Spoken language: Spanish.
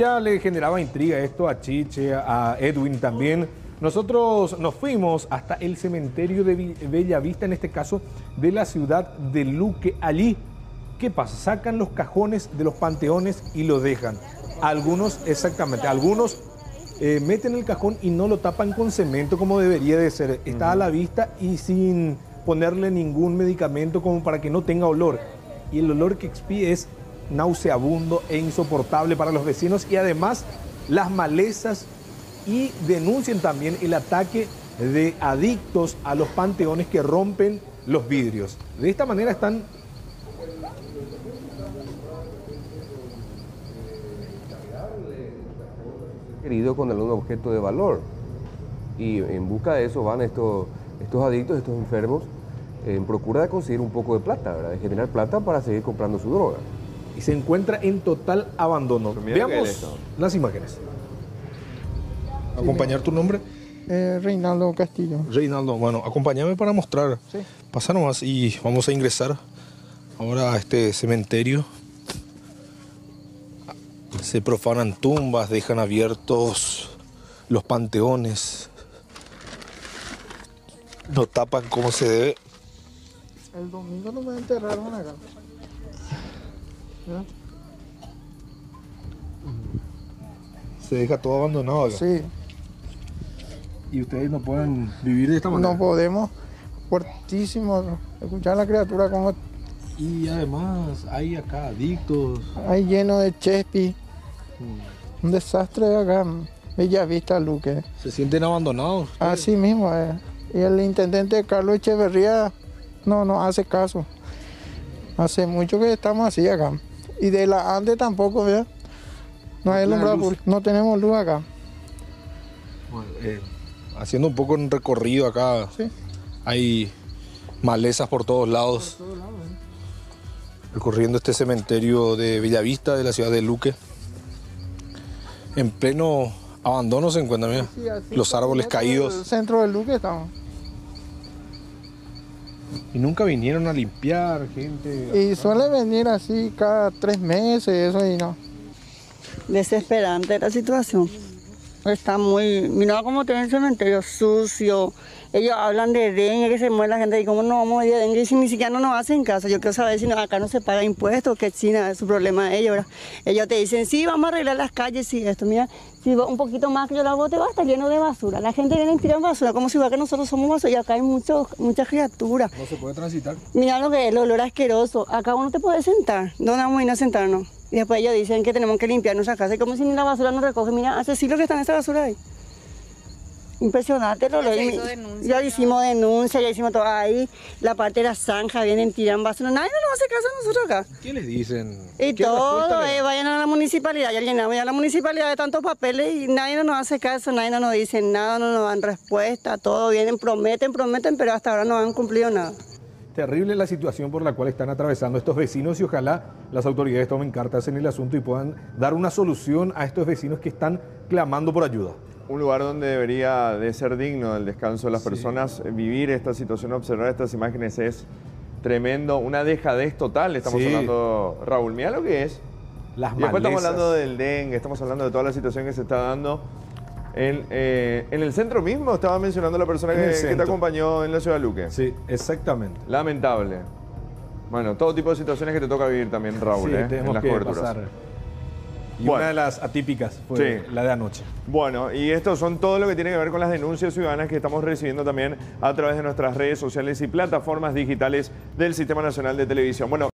Ya le generaba intriga esto a Chiche, a Edwin también. Nosotros nos fuimos hasta el cementerio de Bellavista, en este caso de la ciudad de Luque. Allí, ¿qué pasa? Sacan los cajones de los panteones y lo dejan. Algunos, exactamente, algunos eh, meten el cajón y no lo tapan con cemento como debería de ser. Está a la vista y sin ponerle ningún medicamento como para que no tenga olor. Y el olor que expide es nauseabundo e insoportable para los vecinos y además las malezas y denuncian también el ataque de adictos a los panteones que rompen los vidrios. De esta manera están querido con algún objeto de valor. Y en busca de eso van estos, estos adictos, estos enfermos, en procura de conseguir un poco de plata, ¿verdad? de generar plata para seguir comprando su droga. Y se encuentra en total abandono. Veamos las imágenes. ¿Acompañar tu nombre? Eh, Reinaldo Castillo. Reinaldo, bueno, acompáñame para mostrar. Sí. Pasa nomás y vamos a ingresar ahora a este cementerio. Se profanan tumbas, dejan abiertos los panteones. No tapan como se debe. El domingo no me enterraron acá. Se deja todo abandonado acá. Sí. ¿Y ustedes no pueden vivir de esta manera? No podemos. Fuertísimo. Escuchar a la criatura como... Y además hay acá adictos. Hay lleno de chespi. Mm. Un desastre acá. Bella Vista, Luque. ¿Se sienten abandonados? Así mismo. Eh. Y el intendente Carlos Echeverría no nos hace caso. Hace mucho que estamos así acá. Y de la antes tampoco, ¿verdad? No, hay no tenemos luz acá. Eh, haciendo un poco un recorrido acá, hay malezas por todos lados. ¿eh? Recorriendo este cementerio de Villavista de la ciudad de Luque. En pleno abandono se encuentran, los árboles caídos. En el centro de Luque estamos. Y nunca vinieron a limpiar, gente. Y suele venir así cada tres meses, eso y no. Desesperante la situación. Está muy. Mira cómo tiene el cementerio sucio. Ellos hablan de dengue, que se muere la gente. Y cómo no vamos a ir de dengue si ni siquiera no nos hacen caso. Yo quiero saber si acá no se paga impuestos, que China es su problema de ellos. Ellos te dicen, sí, vamos a arreglar las calles y esto. Mira, si un poquito más que yo la bote va a estar lleno de basura. La gente viene a tirar basura como si fuera que nosotros somos basura y acá hay muchos, muchas criaturas. No se puede transitar. Mira lo que es el olor asqueroso. Acá uno te puede sentar. ¿Dónde vamos a ir a sentarnos? Y después ellos dicen que tenemos que limpiar nuestra casa. Y como si ni la basura nos recoge. Mira, hace siglos que está en esa basura ahí. Impresionante lo Ya, ya hicimos denuncia, ya hicimos todo ahí. La parte de la zanja, vienen, tiran basura. Nadie nos hace caso a nosotros acá. ¿Qué les dicen? Y todo, eh, vayan a la municipalidad. Ya llenamos ya la municipalidad de tantos papeles y nadie nos hace caso, nadie nos dice nada, no nos dan respuesta. Todo vienen, prometen, prometen, pero hasta ahora no han cumplido nada. Terrible la situación por la cual están atravesando estos vecinos y ojalá las autoridades tomen cartas en el asunto y puedan dar una solución a estos vecinos que están clamando por ayuda. Un lugar donde debería de ser digno del descanso de las personas, vivir esta situación, observar estas imágenes es tremendo, una dejadez total, estamos hablando, Raúl, mira lo que es. Las y después estamos hablando del dengue, estamos hablando de toda la situación que se está dando en, eh, en, el centro mismo estaba mencionando la persona que, te acompañó en la ciudad de Luque. Sí, exactamente. Lamentable. Bueno, todo tipo de situaciones que te toca vivir también, Raúl, ¿eh? en las coberturas. Y una de las atípicas fue la de anoche. Bueno, y esto son todo lo que tiene que ver con las denuncias ciudadanas que estamos recibiendo también a través de nuestras redes sociales y plataformas digitales del Sistema Nacional de Televisión. Bueno,